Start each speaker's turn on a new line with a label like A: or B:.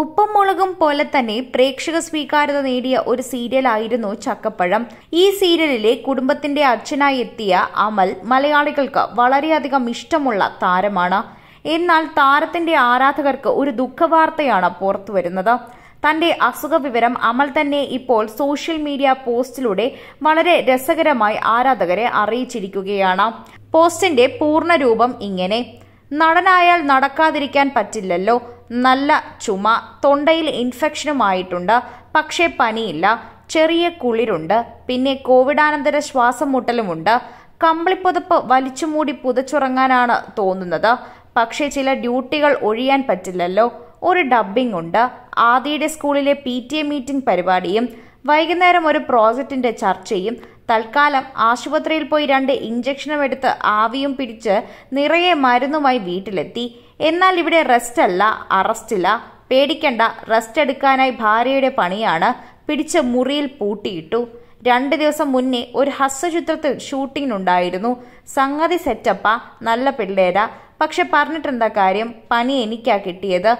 A: ഉപ്പും മുളകും പോലെ തന്നെ പ്രേക്ഷക സ്വീകാര്യത നേടിയ ഒരു സീരിയലായിരുന്നു ചക്കപ്പഴം. ഈ സീരിയലിലെ കുടുംബത്തിന്റെ അച്ഛനായി എത്തിയ അമൽ മലയാളികൾക്ക് വളരെയധികം ഇഷ്ടമുള്ള താരമാണ്. എന്നാൽ താരത്തിന്റെ ആരാധകർക്ക് ഒരു ദുഃഖവാർത്തയാണ് പുറത്തുവരുന്നത് തന്റെ അസുഖ വിവരം അമൽ തന്നെ ഇപ്പോൾ സോഷ്യൽ മീഡിയ പോസ്റ്റിലൂടെ വളരെ രസകരമായി ആരാധകരെ അറിയിച്ചിരിക്കുകയാണ്. പോസ്റ്റിന്റെ പൂർണരൂപം ഇങ്ങനെ. നടനായാൽ നടക്കാതിരിക്കാൻ പറ്റില്ലല്ലോ. നല്ല ചുമ തൊണ്ടയിൽ ഇൻഫെക്ഷനുമായിട്ടുണ്ട് പക്ഷേ പനിയില്ല ചെറിയ കുളിരുണ്ട് പിന്നെ കോവിഡാനന്തര ശ്വാസം മുട്ടലുമുണ്ട് കമ്പിളിപ്പുതപ്പ് വലിച്ചുമൂടി പുതച്ചുറങ്ങാനാണ് തോന്നുന്നത്. പക്ഷേ ചില ഡ്യൂട്ടികൾ ഒഴിയാൻ പറ്റില്ലല്ലോ. ഒരു ഡബ്ബിംഗ് ഉണ്ട്. ആദിയുടെ സ്കൂളിലെ പി ടി എ മീറ്റിംഗ് പരിപാടിയും വൈകുന്നേരം ഒരു പ്രോജക്റ്റിന്റെ ചർച്ചയും തൽക്കാലം ആശുപത്രിയിൽ പോയി രണ്ട് ഇഞ്ചക്ഷനും എടുത്ത് ആവിയും പിടിച്ച് നിറയെ മരുന്നുമായി വീട്ടിലെത്തി. എന്നാൽ ഇവിടെ റെസ്റ്റ് അല്ല അറസ്റ്റില്ല. പേടിക്കണ്ട റെസ്റ്റ് എടുക്കാനായി ഭാര്യയുടെ പണിയാണ് പിടിച്ച മുറിയിൽ പൂട്ടിയിട്ടു. രണ്ട് ദിവസം മുന്നേ ഒരു ഹസ്തചിത്രത്തിൽ ഷൂട്ടിങ്ങിനുണ്ടായിരുന്നു. സംഗതി സെറ്റപ്പാ നല്ല പിള്ളേരാ. പക്ഷെ പറഞ്ഞിട്ടെന്താ കാര്യം? പണി എനിക്കാ കിട്ടിയത്.